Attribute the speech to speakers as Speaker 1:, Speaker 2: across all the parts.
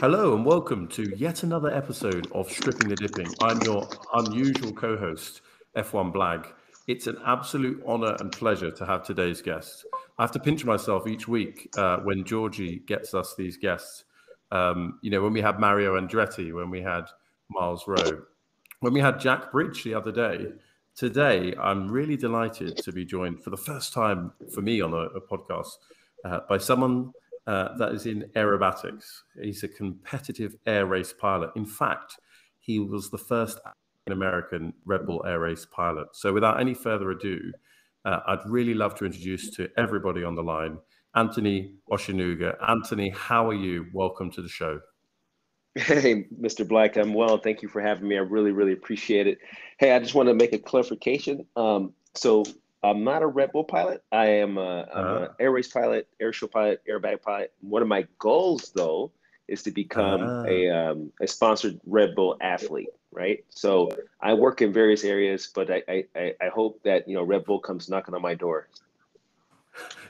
Speaker 1: Hello and welcome to yet another episode of Stripping the Dipping. I'm your unusual co host, F1 Blag. It's an absolute honor and pleasure to have today's guest. I have to pinch myself each week uh, when Jorgy gets us these guests. Um, you know, when we had Mario Andretti, when we had Miles Rowe, when we had Jack Bridge the other day. Today, I'm really delighted to be joined for the first time for me on a, a podcast uh, by someone uh, that is in aerobatics. He's a competitive air race pilot. In fact, he was the first American Red Bull air race pilot. So, without any further ado, uh, I'd really love to introduce to everybody on the line Anthony Oshinuga. Anthony, how are you? Welcome to the show.
Speaker 2: Hey, Mr. Blag, I'm well. Thank you for having me. I really, really appreciate it. Hey, I just want to make a clarification. Um, so, I'm not a Red Bull pilot. I am a, uh, an air race pilot, air show pilot, airbag pilot. One of my goals, though, is to become uh a um, a sponsored Red Bull athlete. Right. So I work in various areas, but I, I I hope that you know Red Bull comes knocking on my door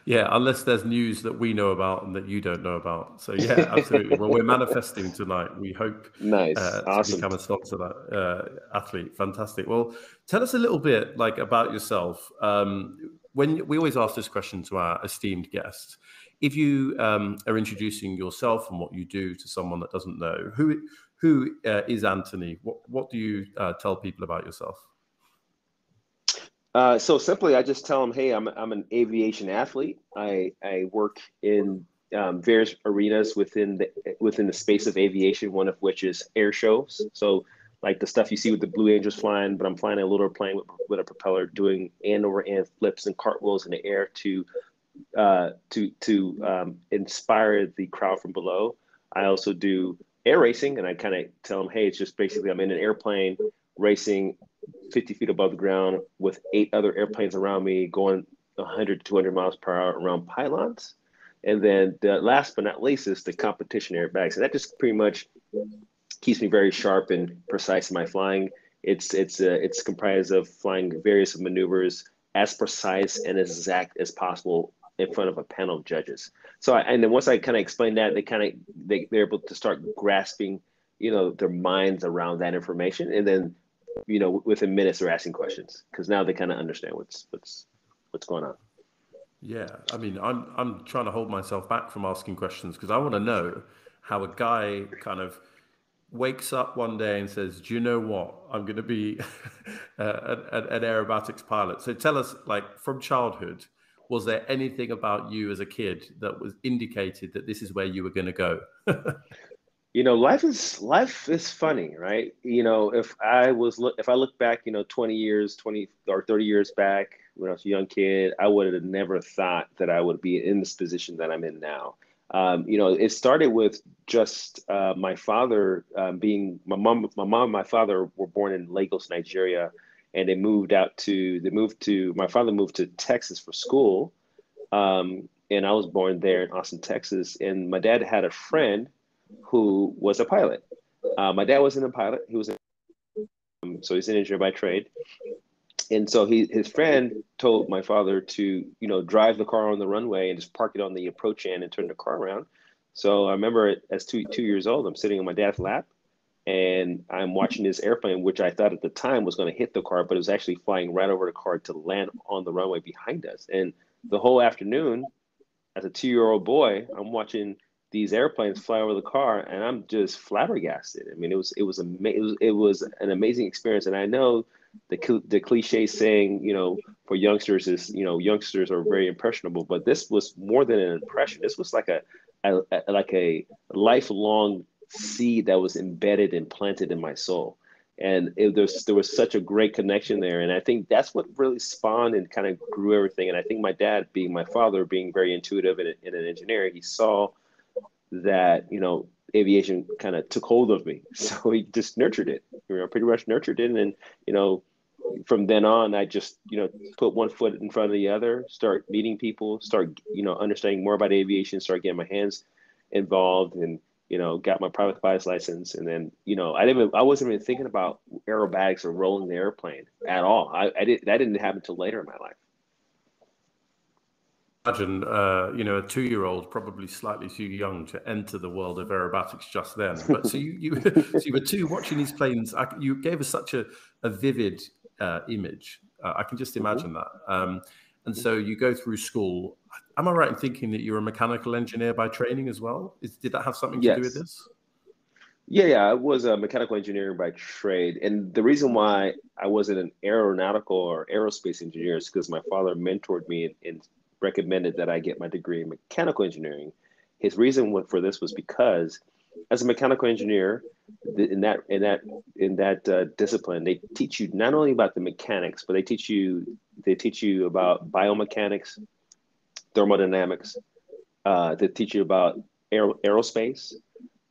Speaker 1: yeah, unless there's news that we know about and that you don't know about. So yeah, absolutely. well, we're manifesting tonight. We hope
Speaker 2: nice, uh, awesome.
Speaker 1: to become a sponsor that uh, athlete. Fantastic. Well, tell us a little bit like about yourself. Um, when we always ask this question to our esteemed guests, if you um, are introducing yourself and what you do to someone that doesn't know, who who uh, is Anthony? What what do you uh, tell people about yourself?
Speaker 2: Uh, so simply, I just tell them, hey, I'm, I'm an aviation athlete. I, I work in um, various arenas within the within the space of aviation. One of which is air shows. So like the stuff you see with the Blue Angels flying, but I'm flying a little plane with, with a propeller, doing and over and flips and cartwheels in the air to uh, to to um, inspire the crowd from below. I also do air racing, and I kind of tell them, hey, it's just basically I'm in an airplane racing 50 feet above the ground with eight other airplanes around me going 100 to 200 miles per hour around pylons. And then the last but not least is the competition airbags. And that just pretty much keeps me very sharp and precise in my flying. It's it's uh, it's comprised of flying various maneuvers as precise and as exact as possible in front of a panel of judges. So I, and then once I kind of explain that, they kind of they, they're able to start grasping, you know, their minds around that information, and then you know, within minutes they're asking questions because now they kind of understand what's what's what's going on.
Speaker 1: Yeah, I mean, I'm I'm trying to hold myself back from asking questions because I want to know how a guy kind of wakes up one day and says, "Do you know what? I'm going to be an, an aerobatics pilot." So tell us, like from childhood, was there anything about you as a kid that was indicated that this is where you were going to go?
Speaker 2: you know life is life is funny right? You know if i was look if i look back you know 20 years 20 or 30 years back when i was a young kid i would have never thought that i would be in this position that i'm in now. Um, you know it started with just uh, my father um, being my mom my mom and my father were born in lagos nigeria and they moved out to they moved to my father moved to texas for school um, and i was born there in austin texas and my dad had a friend who was a pilot. Uh, my dad wasn't a pilot; he was, a, um, so he's an engineer by trade. And so he, his friend told my father to, you know, drive the car on the runway and just park it on the approach end and turn the car around. So I remember as two two years old, I'm sitting on my dad's lap, and I'm watching this airplane, which I thought at the time was going to hit the car, but it was actually flying right over the car to land on the runway behind us. And the whole afternoon, as a two year old boy, I'm watching these airplanes fly over the car, and I'm just flabbergasted. I mean, it was it was ama- it was it was an amazing experience, and I know the the cliche saying, you know, for youngsters is you know youngsters are very impressionable, but this was more than an impression. This was like a, a, a like a lifelong seed that was embedded and planted in my soul. And it, there's, there was such a great connection there. And I think that's what really spawned and kind of grew everything. And I think my dad, being my father, being very intuitive and, and an engineer, he saw that you know aviation kind of took hold of me. So he just nurtured it. You know, pretty much nurtured it, and you know, from then on, I just you know put one foot in front of the other, start meeting people, start you know understanding more about aviation, start getting my hands involved, and you know got my private pilot's license, and then you know I didn't I wasn't even thinking about aerobatics or rolling the airplane at all. I, I did that didn't happen until later in my life.
Speaker 1: Imagine, uh, you know, a two-year-old probably slightly too young to enter the world of aerobatics just then. But so you, you, so you were two watching these planes. I, you gave us such a, a vivid uh, image. Uh, I can just mm-hmm. imagine mm-hmm. that. Um, and so you go through school. Am I right in thinking that you're a mechanical engineer by training as well? Is, did that have something to yes. do with this?
Speaker 2: Yeah, yeah, I was a mechanical engineer by trade, and the reason why I wasn't an aeronautical or aerospace engineer is because my father mentored me in, and, recommended that I get my degree in mechanical engineering. His reason for this was because, as a mechanical engineer, in that in that in that uh, discipline, they teach you not only about the mechanics, but they teach you they teach you about biomechanics, thermodynamics. Uh, they teach you about aer- aerospace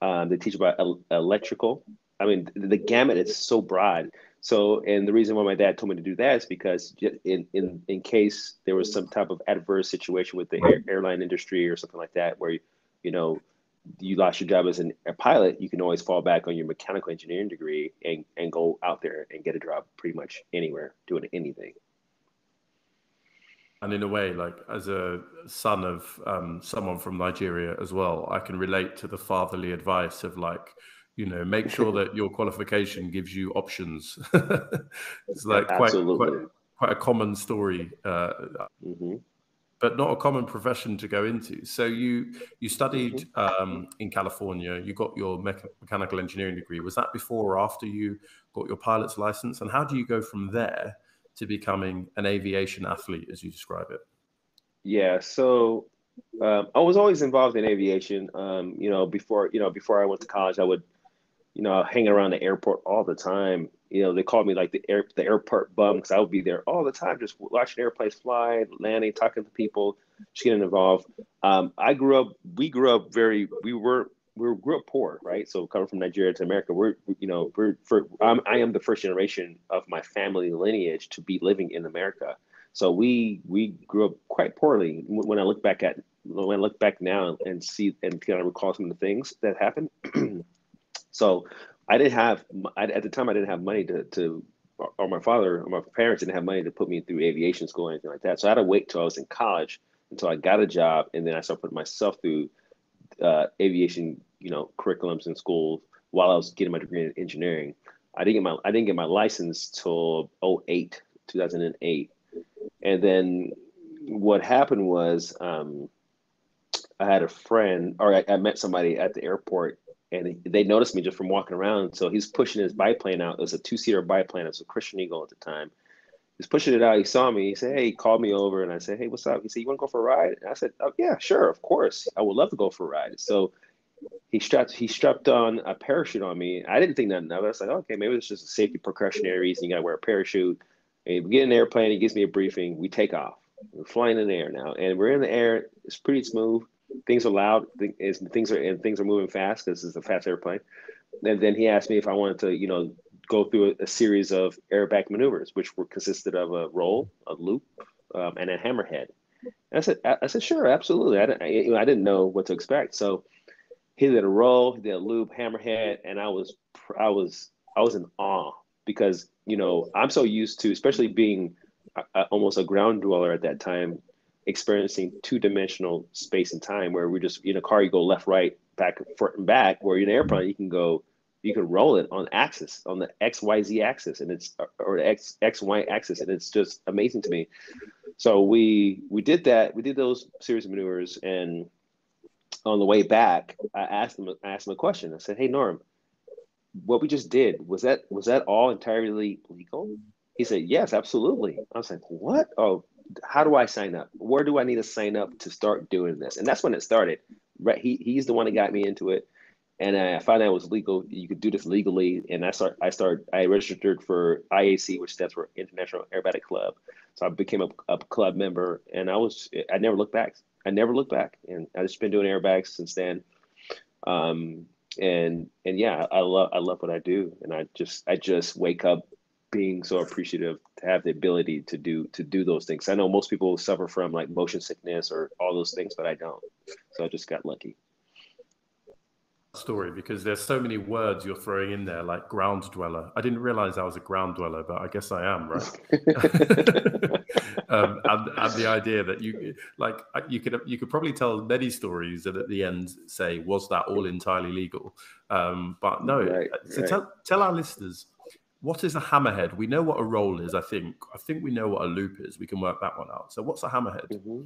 Speaker 2: um, they teach about el- electrical. I mean, the, the gamut is so broad. So, and the reason why my dad told me to do that is because in in in case there was some type of adverse situation with the air, airline industry or something like that, where you, know you lost your job as an, a pilot, you can always fall back on your mechanical engineering degree and and go out there and get a job pretty much anywhere doing anything.
Speaker 1: And in a way like as a son of um, someone from nigeria as well i can relate to the fatherly advice of like you know make sure that your qualification gives you options it's like quite, quite, quite a common story uh, mm-hmm. but not a common profession to go into so you you studied mm-hmm. um, in california you got your mechanical engineering degree was that before or after you got your pilot's license and how do you go from there to becoming an aviation athlete, as you describe it?
Speaker 2: Yeah, so um, I was always involved in aviation. Um, you know, before you know, before I went to college, I would, you know, hang around the airport all the time. You know, they called me like the air the airport bum because I would be there all the time, just watching airplanes fly, landing, talking to people, just getting involved. Um, I grew up. We grew up very. We were we grew up poor, right? So coming from Nigeria to America, we're you know we're for I'm, I am the first generation of my family lineage to be living in America. So we we grew up quite poorly. When I look back at when I look back now and see and kind of recall some of the things that happened. so I didn't have I, at the time I didn't have money to to or my father or my parents didn't have money to put me through aviation school or anything like that. So I had to wait till I was in college until I got a job and then I started putting myself through uh, aviation you know curriculums in schools while I was getting my degree in engineering. I didn't get my I didn't get my license till 08, 2008. And then what happened was um, I had a friend or I, I, met somebody at the airport and they noticed me just from walking around. So he's pushing his biplane out. It was a two-seater biplane. It was a Christen Eagle at the time. He's pushing it out. He saw me. He said, "Hey," he called me over, and I said, "Hey, what's up?" He said, "You want to go for a ride?" And I said, "Oh yeah, sure, of course. I would love to go for a ride." So he strapped he strapped on a parachute on me. I didn't think nothing of it. I was like, okay, maybe it's just a safety precautionary reason. You got to wear a parachute. And we get in an airplane. He gives me a briefing. We take off. We're flying in the air now, and we're in the air. It's pretty smooth. Things are loud. Things are and things are moving fast This is a fast airplane. And then he asked me if I wanted to, you know, go through a, a series of airbag maneuvers, which were consisted of a roll, a loop, um, and a hammerhead. And I said, I, I said, sure, absolutely. I didn't, I, I didn't know what to expect, so he did a roll, he did a loop, hammerhead, and I was I was I was in awe because you know I'm so used to, especially being a, a, almost a ground dweller at that time, experiencing two dimensional space and time where we just in a car you go left, right, back, front, and back. Where in an airplane you can go, you can roll it on axis on the X Y Z axis, and it's or the X X Y axis, and it's just amazing to me. So we we did that. We did those series of maneuvers and on the way back, I asked him I asked him a question. I said, "Hey Norm, what we just did was that was that all entirely legal?" He said, "Yes, absolutely." I was like, "What? Oh, how do I sign up? Where do I need to sign up to start doing this?" And that's when it started. Right, he he's the one that got me into it, and I found out it was legal. You could do this legally, and I start I start I registered for IAC, which stands for International Aerobatic Club. So I became a, a club member, and I was I never looked back. I never looked back, and I've just been doing airbags since then. Um, and and yeah, I love I love what I do, and I just I just wake up being so appreciative to have the ability to do to do those things. I know most people suffer from like motion sickness or all those things, but I don't. So I just got lucky.
Speaker 1: story because there's so many words you're throwing in there, like ground dweller. I didn't realize I was a ground dweller, but I guess I am, right? um, and, and, the idea that you like you could you could probably tell many stories that at the end say, "Was that all entirely legal?" Um, but no. Right, so right. tell tell our listeners what is a hammerhead? We know what a roll is. I think. I think we know what a loop is. We can work that one out. So what's a hammerhead?
Speaker 2: Mm-hmm.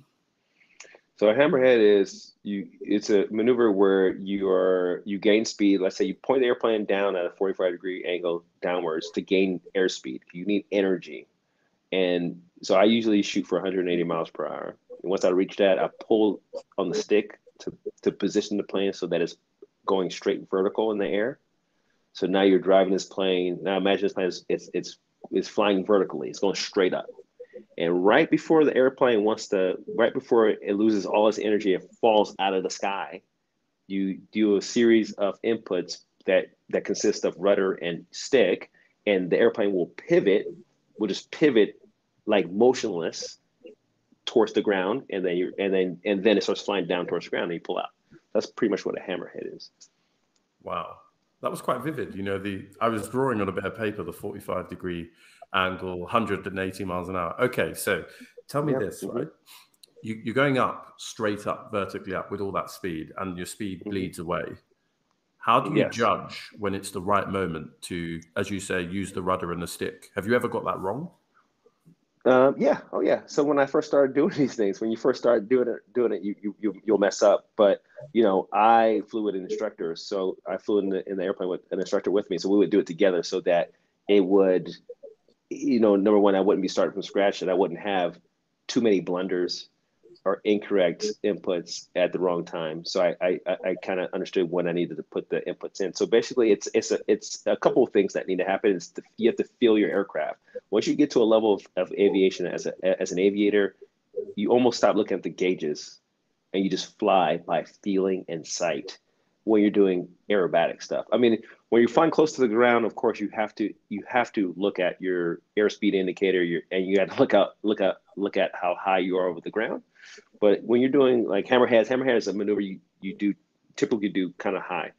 Speaker 2: So a hammerhead is you. It's a maneuver where you are you gain speed. Let's say you point the airplane down at a 45 degree angle downwards to gain airspeed. You need energy, and so I usually shoot for 180 miles per hour. And once I reach that, I pull on the stick to to position the plane so that it's going straight vertical in the air. So now you're driving this plane. Now imagine this plane is it's it's it's flying vertically. It's going straight up. And right before the airplane wants to, right before it loses all its energy, it falls out of the sky. You do a series of inputs that that consist of rudder and stick, and the airplane will pivot, will just pivot like motionless towards the ground, and then you and then and then it starts flying down towards the ground, and you pull out. That's pretty much what a hammerhead is.
Speaker 1: Wow, that was quite vivid. You know, the I was drawing on a bit of paper the forty-five degree angle, 180 miles an hour. Okay, so tell me this, right? You, are going up, straight up, vertically up with all that speed, and your speed mm-hmm. bleeds away. How do you yes. judge when it's the right moment to, as you say, use the rudder and the stick? Have you ever got that wrong?
Speaker 2: Um, yeah. Oh, yeah. So when I first started doing these things, when you first start doing it, doing it, you you, you you'll mess up. But you know, I flew with an instructor, so I flew in the in the airplane with an instructor with me, so we would do it together, so that it would you know, number one, I wouldn't be starting from scratch and I wouldn't have too many blunders or incorrect inputs at the wrong time. So I I, I kind of understood when I needed to put the inputs in. So basically, it's it's a it's a couple of things that need to happen. It's the, you have to feel your aircraft. Once you get to a level of, of aviation as a as an aviator, you almost stop looking at the gauges, and you just fly by feeling and sight when you're doing aerobatic stuff. I mean, when you're flying close to the ground, of course, you have to you have to look at your airspeed indicator, your, and you have to look out look at look at how high you are over the ground. But when you're doing like hammerheads, hammerhead is a maneuver you you do typically do kind of high.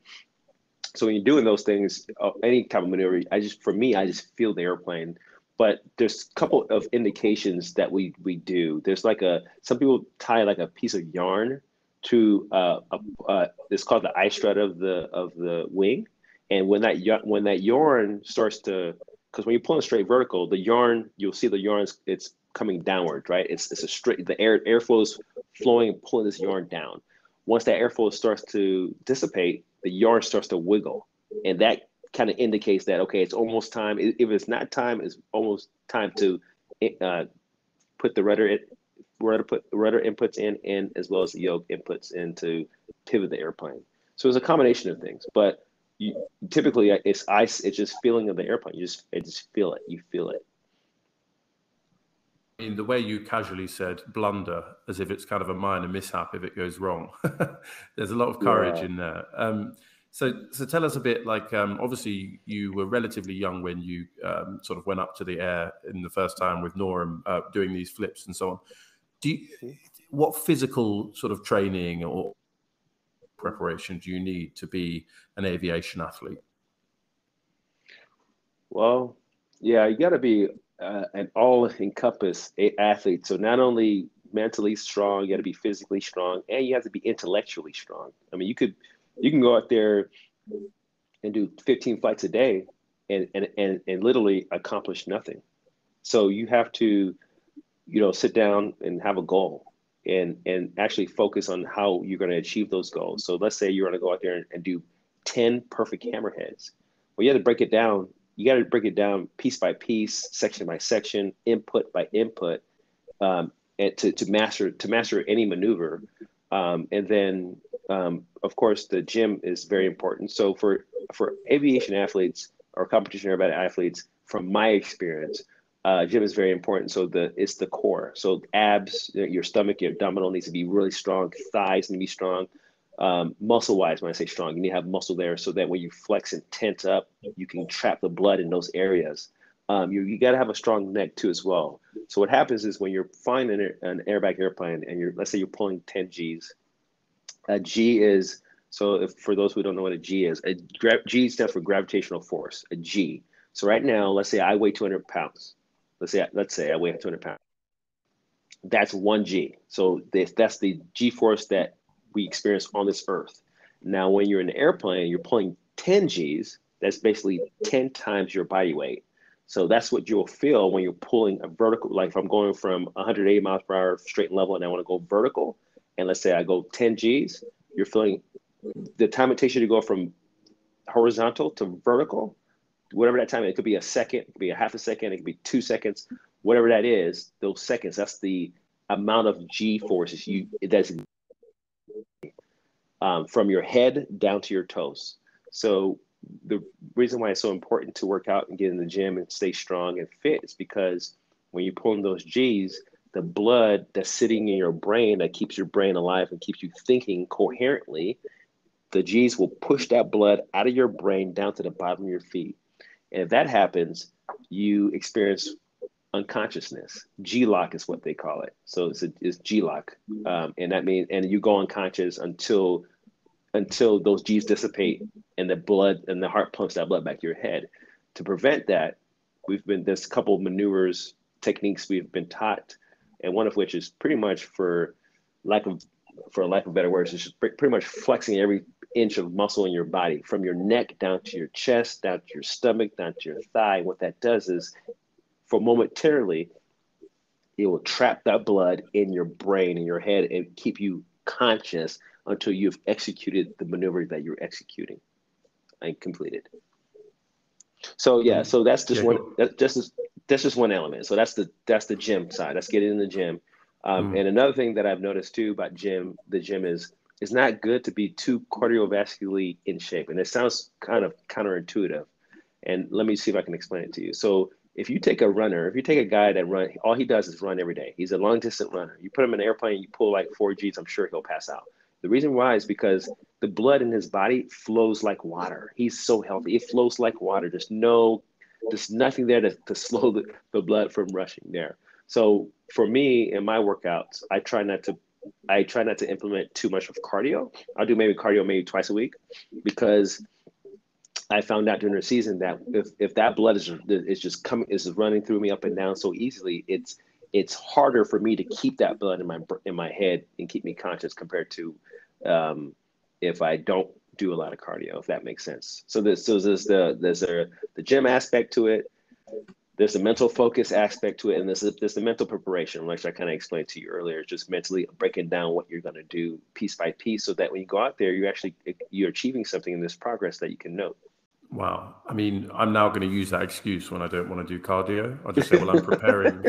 Speaker 2: So when you're doing those things, uh, any type of maneuver, I just for me, I just feel the airplane. But there's a couple of indications that we we do. There's like a some people tie like a piece of yarn to uh, a, uh, it's called the I-strut of the of the wing and when that when that yarn starts to, because when you're pulling straight vertical, the yarn you'll see the yarns it's coming downward, right? It's it's a straight the air airflow is flowing and pulling this yarn down. Once that airflow starts to dissipate, the yarn starts to wiggle, and that kind of indicates that okay, it's almost time. If it's not time, it's almost time to uh, put the rudder rudder put rudder inputs in, in as well as the yoke inputs in to pivot the airplane. So it's a combination of things, but you, typically it's ice. It's just feeling of the airplane. You just, it just feel it. You feel it.
Speaker 1: I mean, the way you casually said blunder, as if it's kind of a minor mishap if it goes wrong. There's a lot of courage yeah. in there. Um, so, so tell us a bit. Like, um, obviously, you were relatively young when you um, sort of went up to the air in the first time with Norm uh, doing these flips and so on. Do you, what physical sort of training or preparation do you need to be an aviation athlete?
Speaker 2: Well, yeah, you got to be uh, an all-encompass athlete. So not only mentally strong, you got to be physically strong, and you have to be intellectually strong. I mean, you could you can go out there and do 15 flights a day and and and, and literally accomplish nothing. So you have to, you know, sit down and have a goal and and actually focus on how you're going to achieve those goals. So let's say you're going to go out there and, and do 10 perfect hammerheads. Well, you have to break it down. You got to break it down piece by piece, section by section, input by input, um, and to, to master to master any maneuver. Um, and then, um, of course, the gym is very important. So for for aviation athletes or competition aerobatic athletes, from my experience, uh, gym is very important. So the it's the core. So abs, your stomach, your abdominal needs to be really strong. Thighs need to be strong. Um, muscle wise, when I say strong, you need to have muscle there so that when you flex and tense up, you can trap the blood in those areas. Um, you you got to have a strong neck too as well. So what happens is when you're flying an, an airback airplane and you're let's say you're pulling 10 G's, a G is So if for those who don't know what a G is, a G stands for gravitational force, a G. So right now, let's say I weigh 200 pounds. Let's say let's say I weigh 200 pounds. That's one G. So that's the G force that we experience on this Earth. Now, when you're in an airplane, you're pulling 10 Gs. That's basically 10 times your body weight. So that's what you'll feel when you're pulling a vertical. Like if I'm going from 180 miles per hour straight and level, and I want to go vertical, and let's say I go 10 Gs, you're feeling the time it takes you to go from horizontal to vertical, whatever that time, it could be a second, it could be a half a second, it could be two seconds, whatever that is, those seconds, that's the amount of G forces you that's um, from your head down to your toes. So the reason why it's so important to work out and get in the gym and stay strong and fit is because when you pull in those G's, the blood that's sitting in your brain that keeps your brain alive and keeps you thinking coherently the G's will push that blood out of your brain down to the bottom of your feet. And if that happens, you experience unconsciousness. G-LOC is what they call it. So it's, a, it's G-LOC, um, and that means and you go unconscious until until those G's dissipate and the blood and the heart pumps that blood back to your head. To prevent that, we've been there's a couple maneuvers techniques we've been taught, and one of which is pretty much for lack of for a lack of better words, it's just pretty much flexing every inch of muscle in your body from your neck down to your chest, down to your stomach, down to your thigh. What that does is, for momentarily, it will trap that blood in your brain and your head and keep you conscious until you've executed the maneuver that you're executing and completed. So yeah, so that's just yeah, one. That's just that's just one element. So that's the that's the gym side. That's getting in the gym. Um, mm. And another thing that I've noticed too about gym, the gym is it's not good to be too cardiovascularly in shape. And it sounds kind of counterintuitive. And let me see if I can explain it to you. So if you take a runner, if you take a guy that run, all he does is run every day. He's a long distance runner. You put him in an airplane, you pull like four G's, I'm sure he'll pass out. The reason why is because the blood in his body flows like water. He's so healthy. It flows like water. There's no, there's nothing there to, to slow the, the blood from rushing there. So for me in my workouts, I try not to I try not to implement too much of cardio. I'll do maybe cardio maybe twice a week because I found out during the season that if, if that blood is is just coming is running through me up and down so easily, it's it's harder for me to keep that blood in my in my head and keep me conscious compared to um, if I don't do a lot of cardio. If that makes sense. So there's so there's the there's a the gym aspect to it there's a mental focus aspect to it, and there's a, there's the mental preparation, which I kind of explained to you earlier. Just mentally breaking down what you're going to do piece by piece, so that when you go out there, you're actually you're achieving something in this progress that you can note.
Speaker 1: Wow. I mean, I'm now going to use that excuse when I don't want to do cardio. I just say, well, I'm preparing.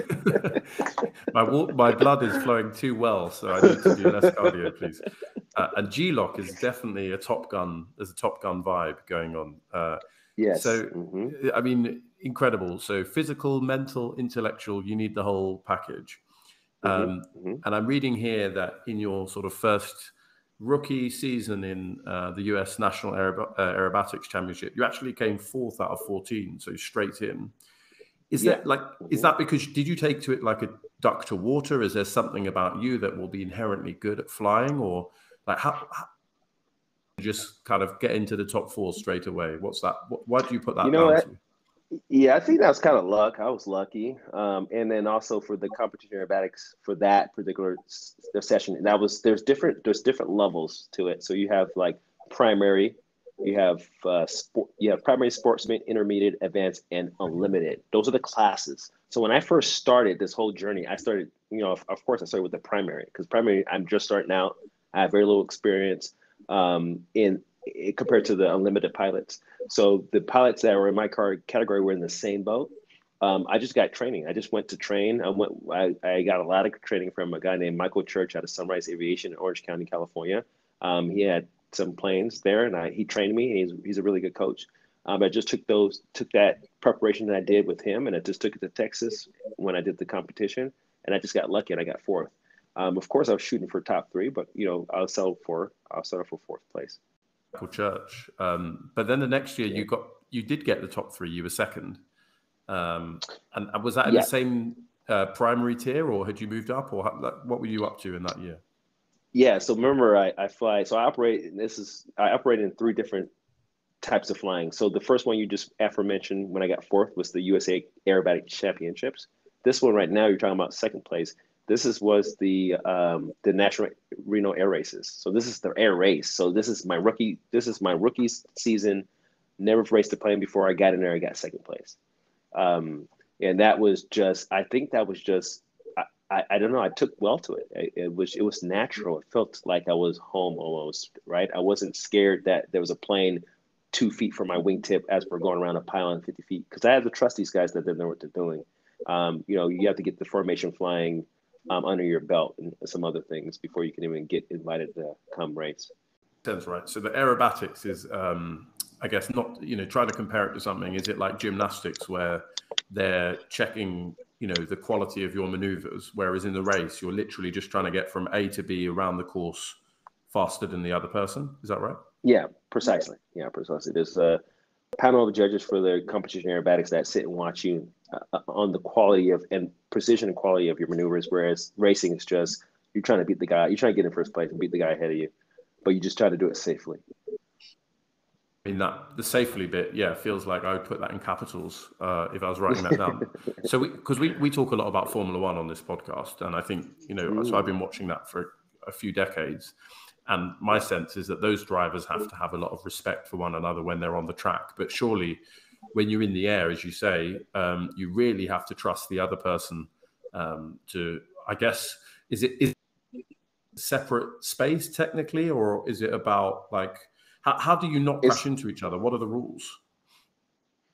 Speaker 1: my my blood is flowing too well, so I need to do less cardio, please. Uh, and G-LOC is definitely a Top Gun. There's a Top Gun vibe going on. Uh,
Speaker 2: yes.
Speaker 1: So, mm-hmm. I mean, incredible. So physical, mental, intellectual, you need the whole package. Mm-hmm, um, mm-hmm. And I'm reading here that in your sort of first rookie season in uh, the US National Aerobatics uh, Aerobatics Championship, you actually came fourth out of 14, so straight in. Is yeah. that like, is that because did you take to it like a duck to water? Is there something about you that will be inherently good at flying, or like how, how just kind of get into the top four straight away? What's that? Why do you put that?
Speaker 2: You know what? Yeah, I think that was kind of luck. I was lucky, um, and then also for the competition aerobatics for that particular session, that was there's different there's different levels to it. So you have like primary, you have uh, sport, you have primary sportsman, intermediate, advanced, and unlimited. Those are the classes. So when I first started this whole journey, I started, you know, of, of course, I started with the primary because primary I'm just starting out. I have very little experience um, in compared to the unlimited pilots. So the pilots that were in my car category were in the same boat. Um, I just got training. I just went to train. I went. I, I, got a lot of training from a guy named Michael Church out of Sunrise Aviation in Orange County, California. Um, he had some planes there, and I, he trained me. He's he's a really good coach. Um, I just took those took that preparation that I did with him, and I just took it to Texas when I did the competition, and I just got lucky and I got fourth. Um, of course, I was shooting for top three, but you know, I'll settle for I'll settle for fourth place.
Speaker 1: Church. Um, but then the next year, yeah. you got you did get the top three. You were second, um, and was that in yeah. the same uh, primary tier, or had you moved up, or what were you up to in that year?
Speaker 2: Yeah. So remember, I, I fly. So I operate. This is I operate in three different types of flying. So the first one you just aforementioned when I got fourth was the USA Aerobatic Championships. This one right now, you're talking about second place. This is was the um, the National Reno Air Races. So this is the air race. So this is my rookie. This is my rookie season. Never raced a plane before. I got in there. I got second place. Um, and that was just. I think that was just. I, I, I don't know. I took well to it. it. It was it was natural. It felt like I was home almost. Right. I wasn't scared that there was a plane two feet from my wingtip as we're going around a pylon 50 feet because I have to trust these guys that they know what they're doing. Um, you know, you have to get the formation flying um, under your belt and some other things before you can even get invited to come race.
Speaker 1: Sounds right. So the aerobatics is, um, I guess, not you know, try to compare it to something. Is it like gymnastics where they're checking, you know, the quality of your maneuvers, whereas in the race you're literally just trying to get from A to B around the course faster than the other person? Is that right?
Speaker 2: Yeah, precisely. Yeah, precisely. There's a panel of judges for the competition aerobatics that sit and watch you uh, on the quality of and precision and quality of your maneuvers. Whereas racing is just you're trying to beat the guy, you're trying to get in first place and beat the guy ahead of you, but you just try to do it safely.
Speaker 1: I mean that the safely bit, yeah, feels like I would put that in capitals uh, if I was writing that down. so because we, we, we talk a lot about Formula One on this podcast, and I think you know, so I've been watching that for a few decades, and my sense is that those drivers have to have a lot of respect for one another when they're on the track. But surely, when you're in the air, as you say, um, you really have to trust the other person um, to, I guess, is it is it separate space technically, or is it about like, how, how do you not crash it's, into each other? What are the rules?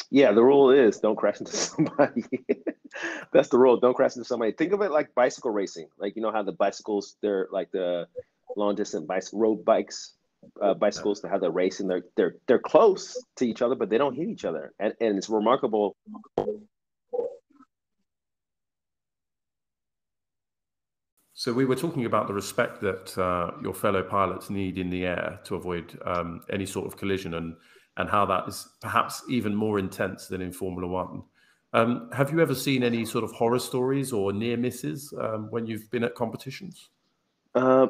Speaker 2: Yeah, the rule is don't crash into somebody. That's the rule. Don't crash into somebody. Think of it like bicycle racing. Like you know how the bicycles, they're like the long distance bicycle road bikes uh, bicycles that have the racing they're they're they're close to each other but they don't hit each other. And, and it's remarkable.
Speaker 1: So we were talking about the respect that uh, your fellow pilots need in the air to avoid um, any sort of collision and and how that is perhaps even more intense than in formula one. Um, have you ever seen any sort of horror stories or near misses um, when you've been at competitions?
Speaker 2: Uh,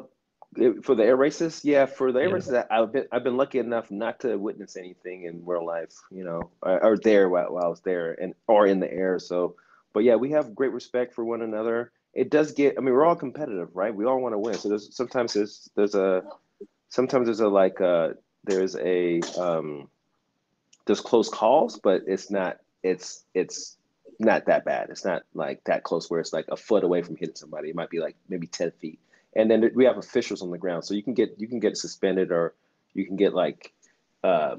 Speaker 2: for the air races, yeah, for the air yeah. races, I've been I've been lucky enough not to witness anything in real life, you know, or, or there while, while, I was there, and or in the air. So, but yeah, we have great respect for one another. It does get. I mean, we're all competitive, right? We all want to win. So there's sometimes there's there's a sometimes there's a like uh there's a um there's close calls, but it's not it's it's not that bad. It's not like that close where it's like a foot away from hitting somebody. It might be like maybe ten feet and then we have officials on the ground, so you can get you can get suspended or you can get like uh,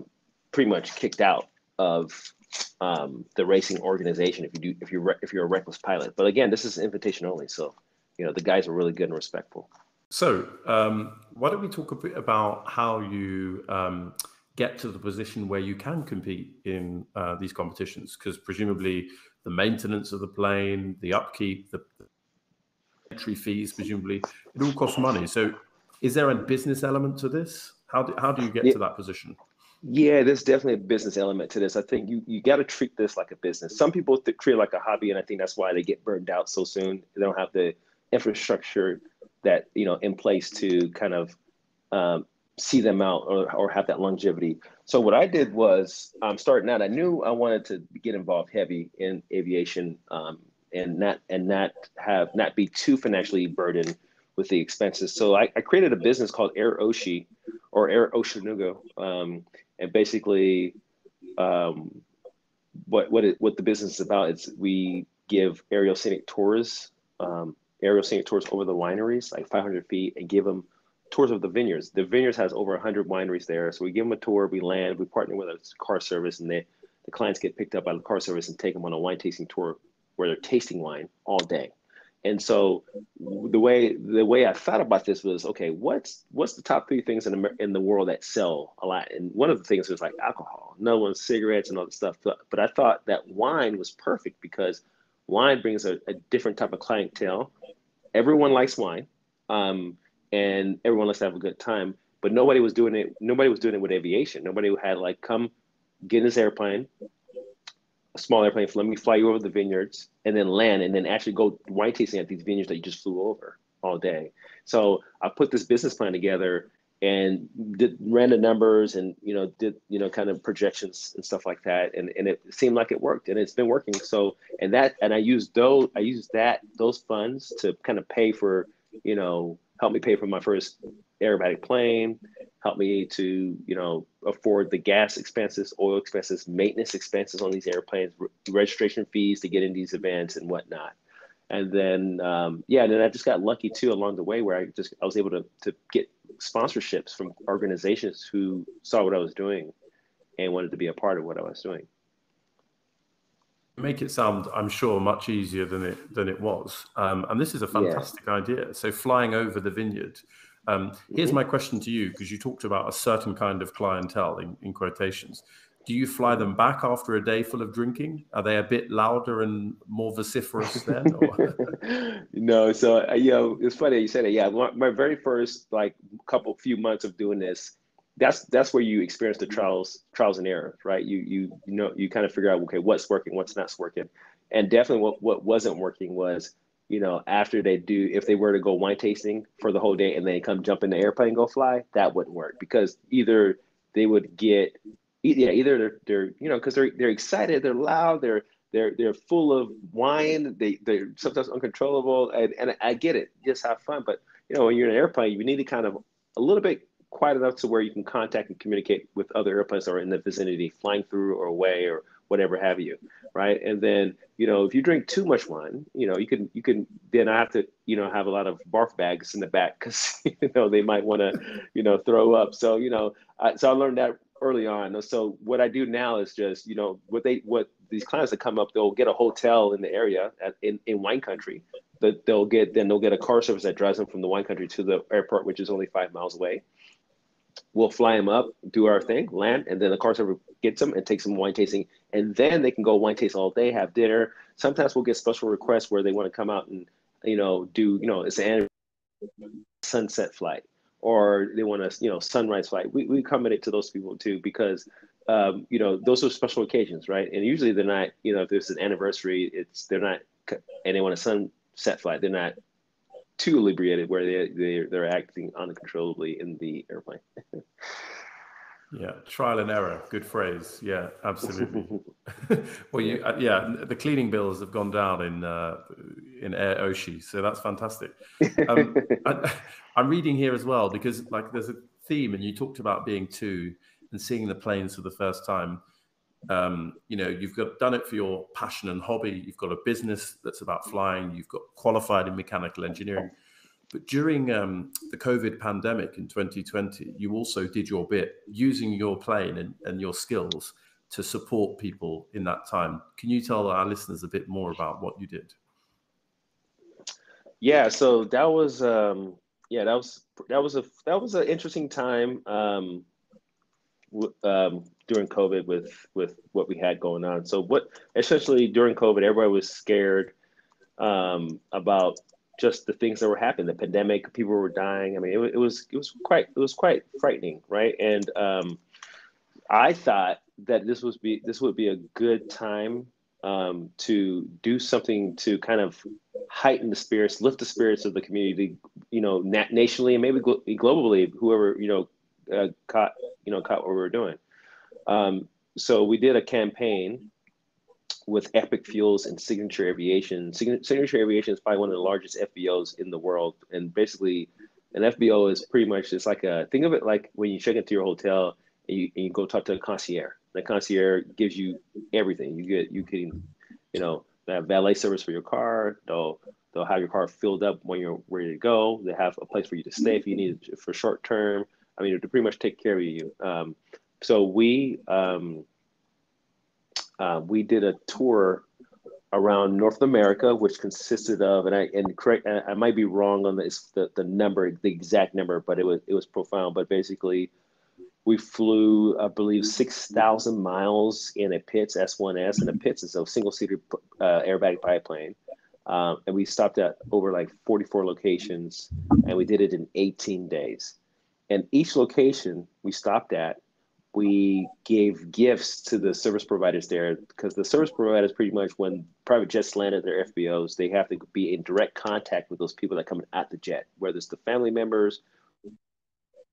Speaker 2: pretty much kicked out of um, the racing organization if you do if you if you're a reckless pilot. But again, this is invitation only, so you know the guys are really good and respectful.
Speaker 1: So um, why don't we talk a bit about how you um, get to the position where you can compete in uh, these competitions? Because presumably the maintenance of the plane, the upkeep, the entry fees, presumably. It all costs money. So, is there a business element to this? How do, how do you get yeah. to that position?
Speaker 2: Yeah, there's definitely a business element to this. I think you, you got to treat this like a business. Some people th- treat it like a hobby, and I think that's why they get burned out so soon. They don't have the infrastructure that you know in place to kind of um, see them out or, or have that longevity. So what I did was um, starting out, I knew I wanted to get involved heavy in aviation um, and not and not have not be too financially burdened with the expenses. So I, I created a business called Air Oshi or Air Oshinuga. Um, and basically um, what what it, what the business is about is we give aerial scenic tours, um, aerial scenic tours over the wineries, like 500 feet, and give them tours of the vineyards. The vineyards has over 100 wineries there, so we give them a tour. We land. We partner with a car service, and they the clients get picked up by the car service and take them on a wine tasting tour where they're tasting wine all day. And so the way the way I thought about this was okay, what's what's the top three things in the in the world that sell a lot? And one of the things was like alcohol, no one's cigarettes and all that stuff. But, but I thought that wine was perfect because wine brings a, a different type of clientele. Everyone likes wine, um, and everyone likes to have a good time. But nobody was doing it. Nobody was doing it with aviation. Nobody had like come get in this airplane, a small airplane, let me fly you over the vineyards and then land and then actually go wine tasting at these vineyards that you just flew over all day. So I put this business plan together and did ran the numbers and you know did you know kind of projections and stuff like that and, and it seemed like it worked and it's been working so and that and i used those i used that those funds to kind of pay for you know help me pay for my first aerobatic plane help me to you know afford the gas expenses oil expenses maintenance expenses on these airplanes registration fees to get in these events and whatnot. And then um, yeah and then i just got lucky too along the way where i just i was able to, to get sponsorships from organizations who saw what i was doing and wanted to be a part of what i was doing
Speaker 1: make it sound i'm sure much easier than it than it was um, and this is a fantastic yeah. idea so flying over the vineyard um, here's mm-hmm. my question to you because you talked about a certain kind of clientele in, in quotations do you fly them back after a day full of drinking? Are they a bit louder and more vociferous then?
Speaker 2: no, so uh, you know, it's funny you said it. Yeah, my, my, very first like couple few months of doing this, that's that's where you experience the mm-hmm. trials trials and errors, right? You you you know you kind of figure out okay what's working, what's not working, and definitely what what wasn't working was you know after they do if they were to go wine tasting for the whole day and then come jump in the airplane and go fly, that wouldn't work because either they would get yeah, either they're, they're you know because they're they're excited, they're loud, they're they're they're full of wine, they they're sometimes uncontrollable, and, and I get it, just have fun. But you know when you're in an airplane, you need to kind of a little bit quiet enough to where you can contact and communicate with other airplanes that are in the vicinity, flying through or away or whatever have you, right? And then you know if you drink too much wine, you know you can you can then I have to you know have a lot of barf bags in the back because you know they might want to you know throw up. So you know I, so I learned that early on. So what I do now is just, you know, what they what these clients that come up, they'll get a hotel in the area at, in, in wine country. That they'll get then they'll get a car service that drives them from the wine country to the airport, which is only five miles away. We'll fly them up, do our thing, land, and then the car service gets them and takes them wine tasting, and then they can go wine taste all day, have dinner. Sometimes we'll get special requests where they want to come out and you know do you know it's an sunset flight or they want a you know sunrise flight. We we accommodate to those people too because um, you know those are special occasions, right? And usually they're not you know if there's an anniversary, it's they're not and they want a sunset flight. They're not too inebriated where they they they're acting uncontrollably in the airplane.
Speaker 1: Yeah, trial and error. Good phrase. Yeah, absolutely. well, you, uh, yeah, the cleaning bills have gone down in uh, in Air Oshi, so that's fantastic. Um, I, am reading here as well because like there's a theme, and you talked about being two and seeing the planes for the first time. Um, you know, you've got done it for your passion and hobby. You've got a business that's about flying. You've got qualified in mechanical engineering. But during um, the COVID pandemic in 2020, you also did your bit using your plane and, and your skills to support people in that time. Can you tell our listeners a bit more about what you did?
Speaker 2: Yeah, so that was um, yeah that was that was a that was an interesting time um, w- um, during COVID with with what we had going on. So what essentially during COVID, everybody was scared um, about just the things that were happening, the pandemic, people were dying. I mean, it, it was it was quite it was quite frightening, right? And um, I thought that this was be this would be a good time um, to do something to kind of heighten the spirits, lift the spirits of the community, you know, nat- nationally and maybe glo- globally, whoever you know uh, caught you know caught what we were doing. Um, so we did a campaign with Epic Fuels and Signature Aviation. Signature Aviation is probably one of the largest FBOs in the world, and basically, an FBO is pretty much just like a think of it like when you check into your hotel and you, and you go talk to a concierge. The concierge gives you everything. You get you can, you know, they have valet service for your car. They'll they'll have your car filled up when you're ready to go. They have a place for you to stay if you need it for short term. I mean, to pretty much take care of you. Um, so we um, uh, we did a tour around North America, which consisted of, and I and correct, I might be wrong on this, the the number, the exact number, but it was it was profound. But basically, we flew, I believe, six thousand miles in a Pitts S1S, and a Pitts is a single seater uh, aerobatic biplane. Um, and we stopped at over like 44 locations, and we did it in 18 days. And each location we stopped at we gave gifts to the service providers there because the service providers pretty much when private jets land at their FBOs, they have to be in direct contact with those people that come at the jet, whether it's the family members.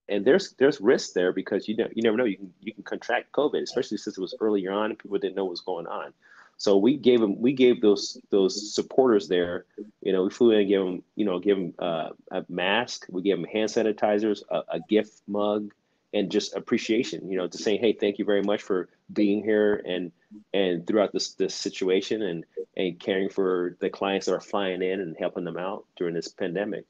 Speaker 2: And there's there's risk there because you know you never know you can you can contract COVID, especially since it was earlier on and people didn't know what was going on. So we gave them, we gave those those supporters there, you know, we flew in and gave them, you know, gave them uh, a mask, we gave them hand sanitizers, a, a, gift mug, and just appreciation, you know, to say, hey, thank you very much for being here and and throughout this this situation and and caring for the clients that are flying in and helping them out during this pandemic.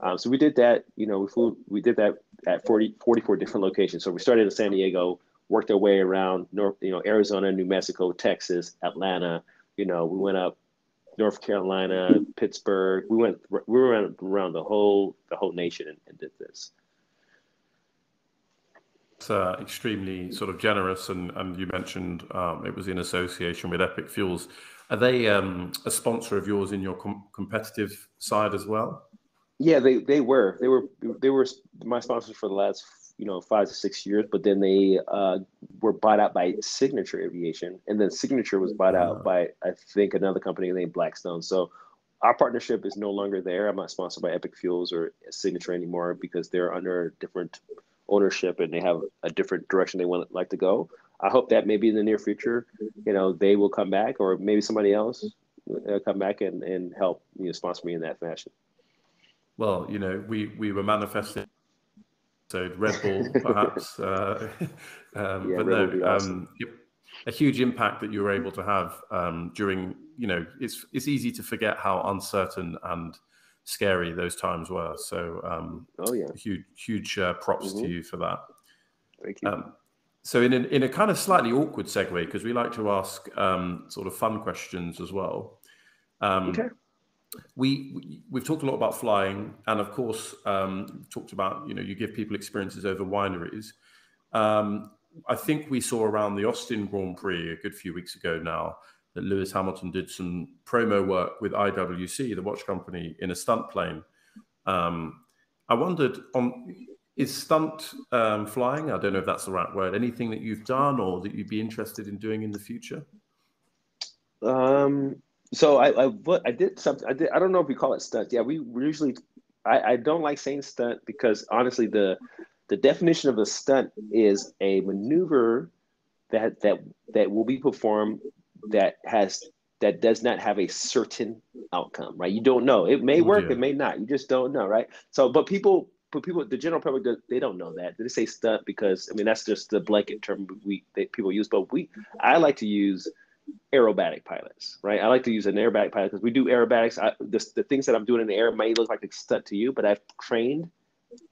Speaker 2: Um, so we did that, you know, we flew, we did that at 40, 44 different locations. So we started in San Diego, worked our way around North, you know, Arizona, New Mexico, Texas, Atlanta. You know, we went up North Carolina, Pittsburgh. We went we went around the whole the whole nation and, and did this.
Speaker 1: Uh, extremely sort of generous, and and you mentioned um, it was in association with Epic Fuels. Are they um, a sponsor of yours in your com- competitive side as well?
Speaker 2: Yeah, they they were they were they were my sponsors for the last you know five to six years, but then they uh, were bought out by Signature Aviation, and then Signature was bought out by I think another company named Blackstone. So our partnership is no longer there. I'm not sponsored by Epic Fuels or Signature anymore because they're under different ownership and they have a different direction they want like to go. I hope that maybe in the near future, you know, they will come back or maybe somebody else uh, come back and, and help you know, sponsor me in that fashion.
Speaker 1: Well, you know, we we were manifesting so Red Bull, perhaps. uh, um, yeah, but no, awesome. um, a huge impact that you were able to have um, during, you know, it's it's easy to forget how uncertain and scary those times were. So, um,
Speaker 2: oh yeah,
Speaker 1: huge huge uh, props mm-hmm. to you for that.
Speaker 2: Thank you. Um,
Speaker 1: so, in a, in a kind of slightly awkward segue, because we like to ask um, sort of fun questions as well. okay we, we have talked a lot about flying, and of course, um, talked about you know you give people experiences over wineries. Um, I think we saw around the Austin Grand Prix a good few weeks ago now that Lewis Hamilton did some promo work with IWC, the watch company, in a stunt plane. Um, I wondered on is stunt um, flying? I don't know if that's the right word. Anything that you've done or that you'd be interested in doing in the future?
Speaker 2: Um, so I, I I did something. I did. I don't know if we call it stunt. Yeah, we usually. I, I don't like saying stunt because honestly, the the definition of a stunt is a maneuver that that that will be performed that has that does not have a certain outcome. Right? You don't know. It may work. Yeah. It may not. You just don't know. Right? So, but people. But people, the general public, they don't know that. They say stunt because I mean that's just the blanket term we that people use. But we, I like to use aerobatic pilots, right? I like to use an aerobatic pilot because we do aerobatics. I, the, the things that I'm doing in the air may look like a stunt to you, but I've trained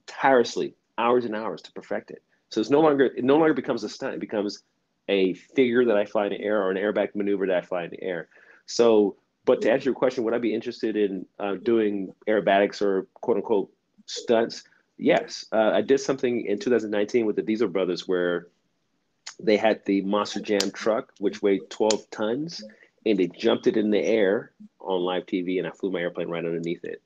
Speaker 2: tirelessly, hours and hours to perfect it. So it's no longer it no longer becomes a stunt. It becomes a figure that I fly in the air or an aerobatic maneuver that I fly in the air. So, but to answer your question, would I be interested in uh, doing aerobatics or quote unquote stunts? Yes, uh, I did something in 2019 with the Diesel Brothers where they had the Monster Jam truck, which weighed 12 tons, and they jumped it in the air on live TV, and I flew my airplane right underneath it.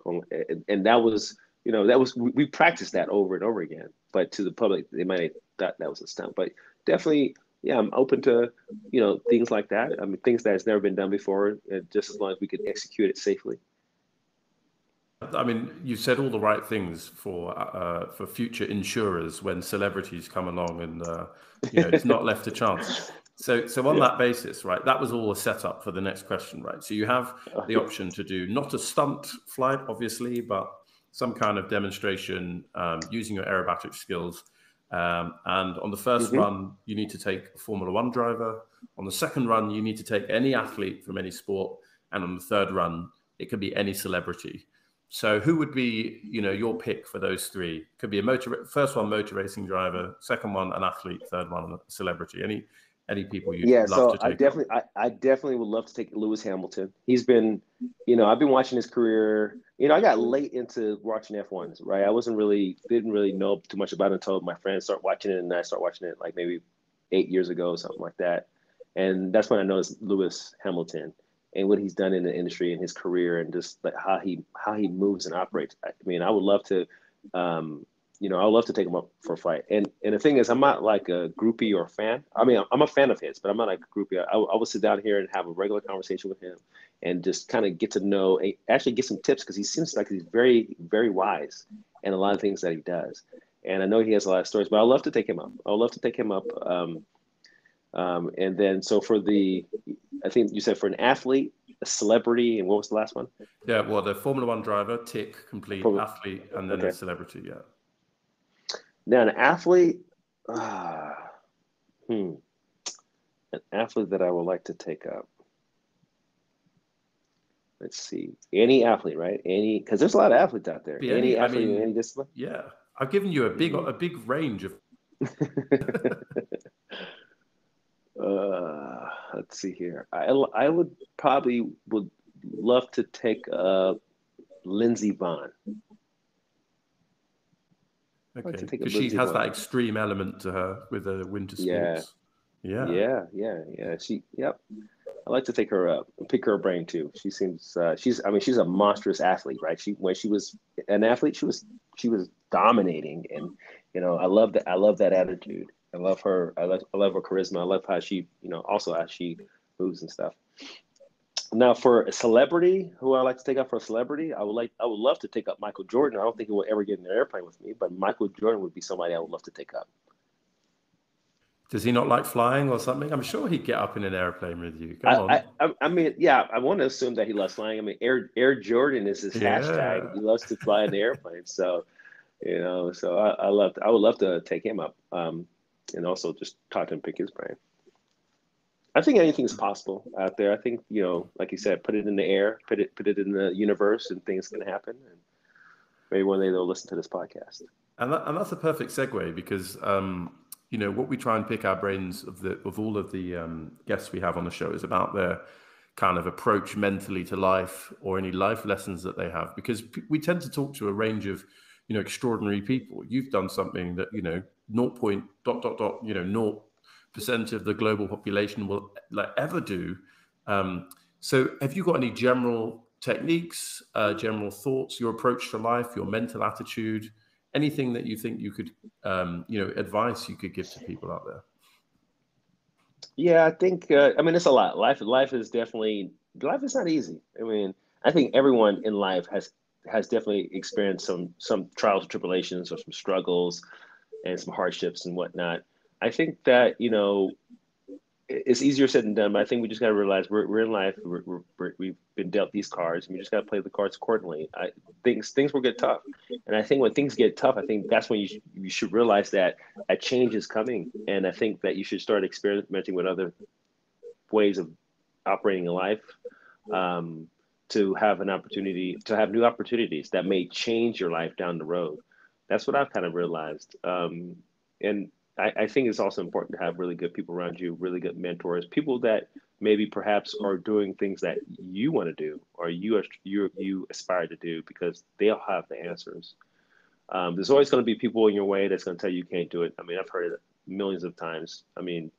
Speaker 2: And that was, you know, that was we practiced that over and over again. But to the public, they might have thought that was a stunt. But definitely, yeah, I'm open to, you know, things like that. I mean, things that has never been done before, just as long as we can execute it safely.
Speaker 1: I mean, you said all the right things for uh, for future insurers when celebrities come along, and uh, you know it's not left to chance. So, so on yeah. that basis, right, that was all a setup for the next question, right? So you have the option to do not a stunt flight, obviously, but some kind of demonstration um, using your aerobatic skills. Um, and on the 1st mm-hmm. run, you need to take a Formula One driver. On the second run, you need to take any athlete from any sport. And on the third run, it could be any celebrity. So who would be, you know, your pick for those three? Could be a motor first one motor racing driver, second one an athlete, third one a celebrity. Any any people you
Speaker 2: yeah so i definitely I, I definitely would love to take lewis hamilton. He's been you know i've been watching his career. You know i got late into watching f1s right? I wasn't really didn't really know too much about it until my friends start watching it and i start watching it like maybe eight years ago or something like that. And that's when i noticed lewis hamilton and what he's done in the industry and his career and just like how he how he moves and operates. I mean, I would love to um, you know, I would love to take him up for a fight. And and the thing is, I'm not like a groupie or a fan. I mean, I'm a fan of his, but I'm not like a groupie. I, I will sit down here and have a regular conversation with him, and just kind of get to know, actually get some tips because he seems like he's very very wise in a lot of things that he does. And I know he has a lot of stories, but I'd love to take him up. I'd love to take him up. Um, um, and then so for the, I think you said for an athlete, a celebrity, and what was the last one?
Speaker 1: Yeah, well, the Formula One driver, tick, complete, Formula, athlete, and then okay. a celebrity. Yeah.
Speaker 2: Now, an athlete, uh, hmm, an athlete that I would like to take up. Let's see, any athlete, right? Any, because there's a lot of athletes out there. any, athlete I mean, any discipline.
Speaker 1: Yeah, I've given you a big, mm-hmm. a big range of.
Speaker 2: uh, let's see here. I I would probably would love to take uh, Lindsey Vonn.
Speaker 1: Okay, because she has that extreme element to her with the winter sports.
Speaker 2: Yeah. yeah, yeah, yeah, yeah. She, yep. I like to take her up, pick her brain too. She seems, uh, she's, I mean, she's a monstrous athlete, right? She, when she was an athlete, she was, she was dominating, and you know, I love that. I love that attitude. I love her. I love, I love her charisma. I love how she, you know, also how she moves and stuff. Now, for a celebrity who I like to take up for a celebrity, I would like I would love to take up Michael Jordan. I don't think he will ever get in an airplane with me, but Michael Jordan would be somebody I would love to take up.
Speaker 1: Does he not like flying or something? I'm sure he'd get up in an airplane with you. Come
Speaker 2: I, on. I, I, mean, yeah, I want to assume that he loves flying. I mean, Air Air Jordan is his yeah. hashtag. He loves to fly in the airplane. So, you know, so I, I love I would love to take him up, um, and also just talk to him, pick his brain. I think anything is possible out there. I think you know, like you said, put it in the air, put it put it in the universe, and things can happen. And maybe one day they'll listen to this podcast.
Speaker 1: And that, and that's a perfect segue because um, you know what we try and pick our brains of the of all of the um, guests we have on the show is about their kind of approach mentally to life or any life lessons that they have because we tend to talk to a range of you know extraordinary people. You've done something that you know naught point dot dot dot you know percent of the global population will like ever do. Um, so, have you got any general techniques, uh, general thoughts, your approach to life, your mental attitude, anything that you think you could, um, you know, advice you could give to people out there?
Speaker 2: Yeah, I think. Uh, I mean, it's a lot. Life, life is definitely life is not easy. I mean, I think everyone in life has has definitely experienced some some trials and tribulations or some struggles and some hardships and whatnot. I think that you know it's easier said than done, but I think we just got to realize we're, we're in life. We're, we're, we've been dealt these cards, and we just got to play the cards accordingly. I, things things will get tough, and I think when things get tough, I think that's when you sh- you should realize that a change is coming, and I think that you should start experimenting with other ways of operating in life um, to have an opportunity to have new opportunities that may change your life down the road. That's what I've kind of realized, um, and I, I, think it's also important to have really good people around you, really good mentors, people that maybe perhaps are doing things that you want to do or you you you aspire to do because they'll have the answers. Um, there's always going to be people in your way that's going to tell you you can't do it. I mean, I've heard it millions of times. I mean,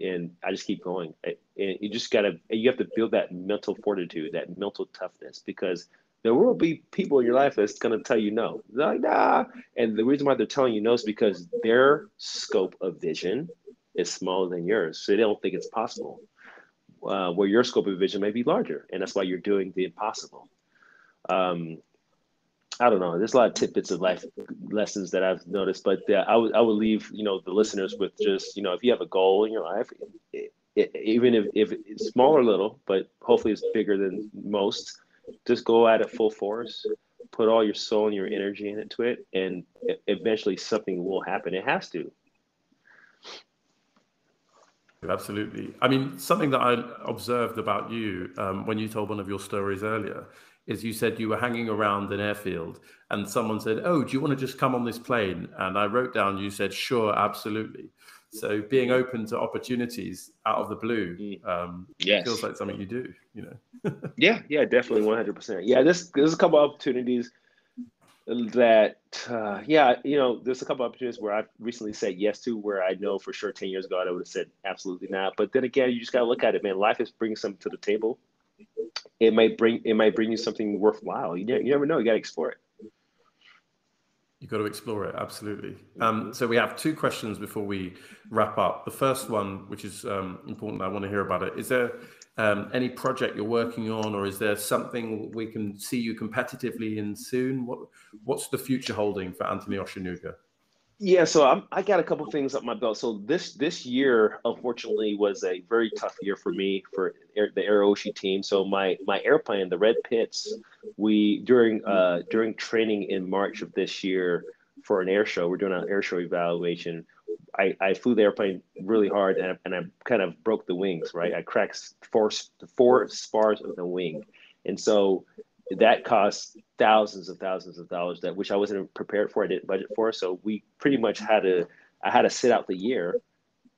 Speaker 2: and I just keep going. And you just got to you have to build that mental fortitude, that mental toughness, because there will be people in your life that's going to tell you no. They're like, nah. And the reason why they're telling you no is because their scope of vision is smaller than yours. So they don't think it's possible. Uh, where your scope of vision may be larger. And that's why you're doing the impossible. Um, I don't know. There's a lot of tidbits of life lessons that I've noticed, but uh, I would I would leave you know the listeners with just you know if you have a goal in your life, it, it, even if, if it's small or little, but hopefully it's bigger than most, just go at it full force put all your soul and your energy into it and eventually something will happen. It has to.
Speaker 1: Absolutely. I mean something that i observed about you um, when you told one of your stories earlier is you said you were hanging around an airfield and someone said oh do you want to just come on this plane? And i wrote down you said sure absolutely so being open to opportunities out of the blue mm. um, yes. feels like something you do, you know?
Speaker 2: yeah, yeah, definitely 100%. Yeah, there's, there's a couple opportunities that, uh, yeah, you know, there's a couple opportunities where I've recently said yes to where I know for sure 10 years ago I would have said absolutely not. But then again, you just got to look at it, man. Life is bringing something to the table. It might bring, it might bring you something worthwhile. You, you never know. You got to explore it.
Speaker 1: You've got to explore it, absolutely. Um, so we have two questions before we wrap up. The first one, which is um, important, I want to hear about it. Is there um, any project you're working on, or is there something we can see you competitively in soon? What What's the future holding for Anthony Oshinuga?
Speaker 2: Yeah, so I'm, I got a couple things up my belt. So this this year, unfortunately, was a very tough year for me for air, the Air team. So my my airplane, the Red Pitts, we during uh, during training in March of this year for an air show, we're doing an air show evaluation. I, I flew the airplane really hard and, and I kind of broke the wings. Right, I cracked four four spars of the wing, and so that cost thousands of thousands of dollars that which I wasn't prepared for. I didn't budget for. So we pretty much had to I had to sit out the year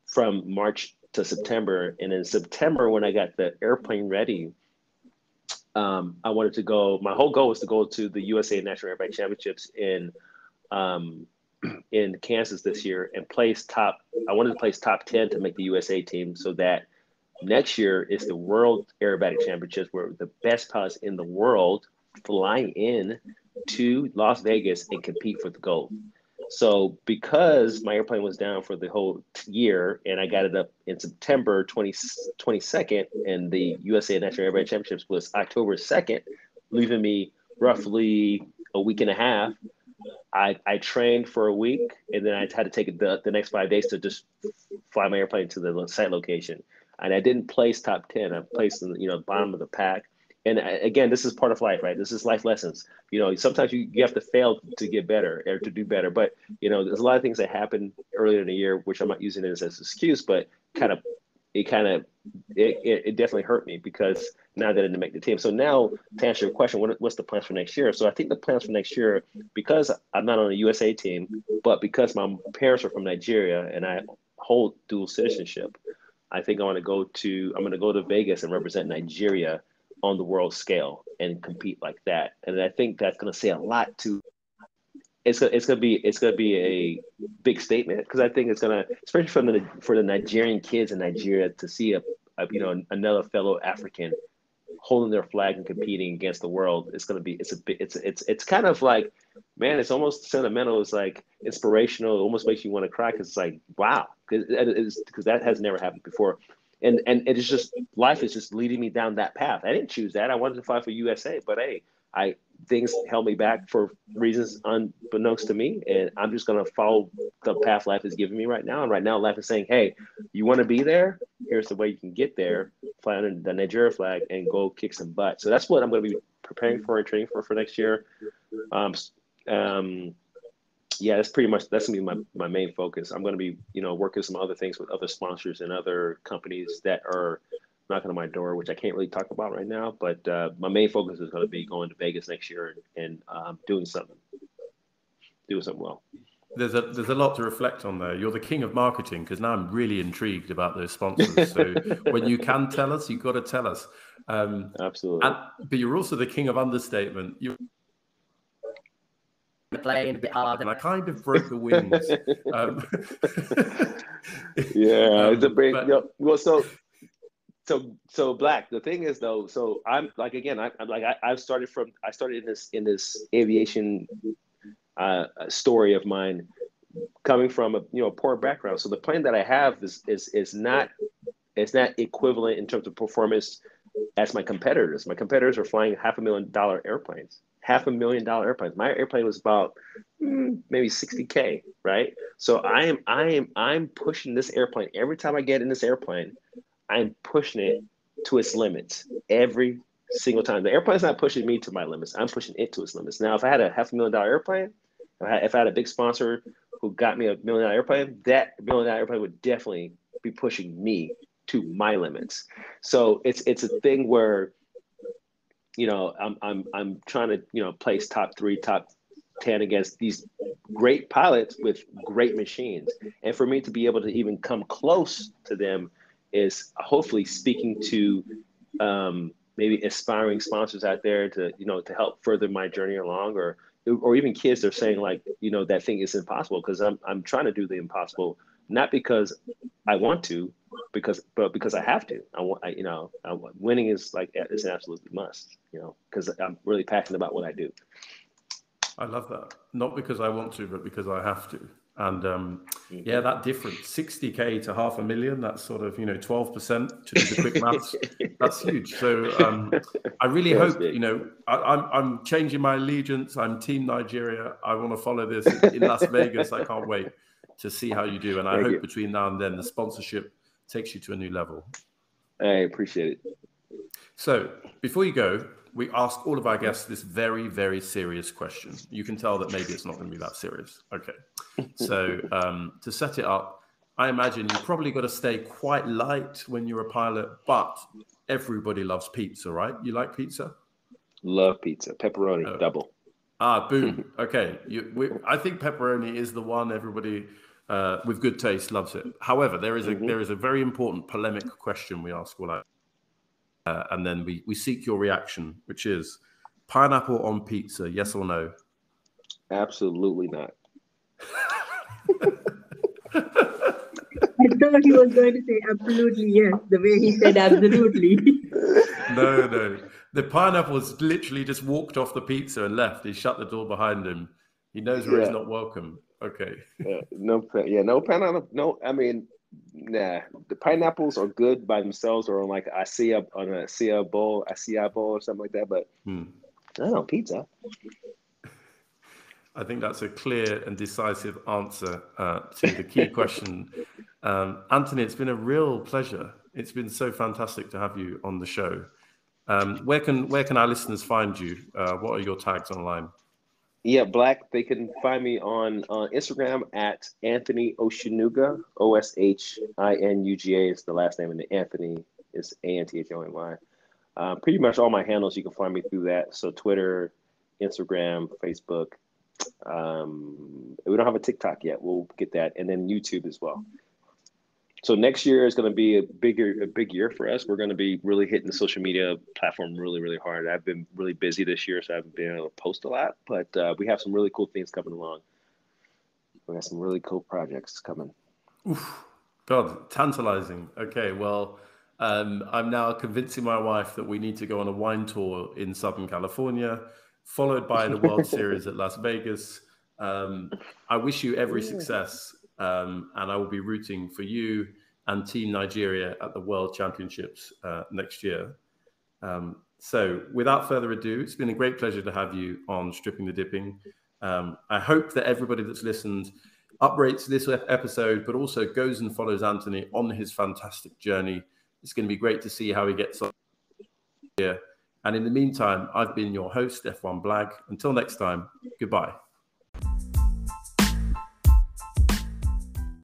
Speaker 2: from March to September. And in September, when I got the airplane ready, um, I wanted to go. My whole goal was to go to the USA National Aerobatic Championships in um, in Kansas this year and place top. I wanted to place top ten to make the USA team, so that Next year is the World Aerobatic Championships, where the best pilots in the world fly in to Las Vegas and compete for the gold. So because my airplane was down for the whole year and I got it up in September 20, 22nd and the USA National Aerobatic Championships was October 2nd, leaving me roughly a week and a half. I, I trained for a week and then I had to take the, the next five days to just fly my airplane to the site location and I didn't place top 10. I placed in you know, bottom of the pack. And uh, again, this is part of life, right? This is life lessons. You know, sometimes you, you have to fail to get better or to do better. But, you know, there's a lot of things that happened earlier in the year, which I'm not using it as an excuse, but kind of, it kind of, it, it, it, definitely hurt me because now that I didn't make the team. So now to answer your question, what, what's the plans for next year? So I think the plans for next year, because I'm not on the USA team, but because my parents are from Nigeria and I hold dual citizenship, I think I want to go to I'm going to go to Vegas and represent Nigeria on the world scale and compete like that. And I think that's going to say a lot to it's it's going to be it's going to be a big statement because I think it's going to especially for the for the Nigerian kids in Nigeria to see a, a you know another fellow African holding their flag and competing against the world it's going to be it's a bit it's it's it's kind of like man it's almost sentimental it's like inspirational it almost makes you want to cry because it's like wow because that has never happened before. And and it is just life is just leading me down that path. I didn't choose that i wanted to fly for usa but hey i things held me back for reasons unbeknownst to me and i'm just to follow the path life is giving me right now. And right now life is saying hey you want to be there? Here's the way you can get there. Fly under the nigeria flag and go kick some butt. So that's what i'm to be preparing for and training for for next year. Um, um, yeah that's pretty much that's to be my, my main focus. I'm to be you know working some other things with other sponsors and other companies that are knocking on my door, which I can't really talk about right now. But uh, my main focus is going to be going to Vegas next year and, and um, doing something, doing something well.
Speaker 1: There's a there's a lot to reflect on there. You're the king of marketing because now I'm really intrigued about those sponsors. So when you can tell us, you've got to tell us.
Speaker 2: Um, Absolutely.
Speaker 1: And, but you're also the king of understatement. You
Speaker 3: playing a bit harder.
Speaker 1: And I kind of broke the wings. um,
Speaker 2: yeah, it's a big. But, yep. Well, so so so Blag the thing is though so i'm like again I, am like I, i've started from i started in this in this aviation uh, story of mine coming from a you know poor background. So the plane that i have is is is not it's not equivalent in terms of performance as my competitors. My competitors are flying half a million dollar airplanes half a million dollar airplanes. My airplane was about mm, maybe 60k right? So i am i am i'm pushing this airplane. Every time i get in this airplane I'm pushing it to its limits every single time. The airplane's not pushing me to my limits. I'm pushing it to its limits. Now, if I had a half a million dollar airplane, if I had, if I had a big sponsor who got me a million dollar airplane, that million dollar airplane would definitely be pushing me to my limits. So it's it's a thing where, you know, I'm I'm I'm trying to you know place top three, top ten against these great pilots with great machines, and for me to be able to even come close to them is hopefully speaking to um, maybe aspiring sponsors out there to you know to help further my journey along or or even kids are saying like you know that thing is impossible because I'm I'm trying to do the impossible not because I want to because but because I have to I want I, you know I, winning is like it's an absolute must you know because I'm really passionate about what I do
Speaker 1: I love that. Not because I want to, but because I have to. And um, mm-hmm. yeah, that difference, 60K to half a million, that's sort of, you know, 12% to do the quick maths. that's huge. So um, I really hope, you know, I, am I'm, I'm changing my allegiance. I'm Team Nigeria. I want to follow this in Las Vegas. I can't wait to see how you do. And I Thank hope you. between now and then the sponsorship takes you to a new level.
Speaker 2: I appreciate it.
Speaker 1: So before you go, we ask all of our guests this very, very serious question. You can tell that maybe it's not going to be that serious. Okay. So um, to set it up, I imagine you probably got to stay quite light when you're a pilot, but everybody loves pizza, right? You like pizza?
Speaker 2: Love pizza, pepperoni, oh. double.
Speaker 1: Ah, boom. Okay. You, we, I think pepperoni is the one everybody uh, with good taste loves it. However, there is a mm-hmm. there is a very important polemic question we ask all our uh, and then we, we seek your reaction, which is pineapple on pizza, yes or no?
Speaker 2: Absolutely not.
Speaker 3: I thought he was going to say absolutely yes, the way he said absolutely.
Speaker 1: no, no. The pineapple was literally just walked off the pizza and left. He shut the door behind him. He knows where yeah. he's not welcome. Okay.
Speaker 2: Yeah, no, yeah, no pineapple. No, I mean, nah, the pineapples are good by themselves or on like I see a on a see a bowl, açaí bowl or something like that. But hmm. I don't know, pizza.
Speaker 1: I think that's a clear and decisive answer uh, to the key question. Um, Anthony, it's been a real pleasure. It's been so fantastic to have you on the show. Um, where can where can our listeners find you? Uh, what are your tags online?
Speaker 2: Yeah, Blag. They can find me on uh, Instagram at Anthony Oshinuga. O S H I N U G A is the last name, and the Anthony is A N T H O N Y. Uh, pretty much all my handles you can find me through that. So Twitter, Instagram, Facebook. Um, we don't have a TikTok yet. We'll get that, and then YouTube as well so next year is going to be a bigger a big year for us. We're going to be really hitting the social media platform really really hard. I've been really busy this year so i haven't been able to post a lot but uh, we have some really cool things coming along. We got some really cool projects coming.
Speaker 1: Oof. god tantalizing. Okay well um, i'm now convincing my wife that we need to go on a wine tour in southern california followed by the world series at las vegas. Um, i wish you every success um, and I will be rooting for you and Team Nigeria at the World Championships uh, next year. Um, so, without further ado, it's been a great pleasure to have you on Stripping the Dipping. Um, I hope that everybody that's listened uprates this episode, but also goes and follows Anthony on his fantastic journey. It's going to be great to see how he gets on here. And in the meantime, I've been your host, F1 Blag. Until next time, goodbye.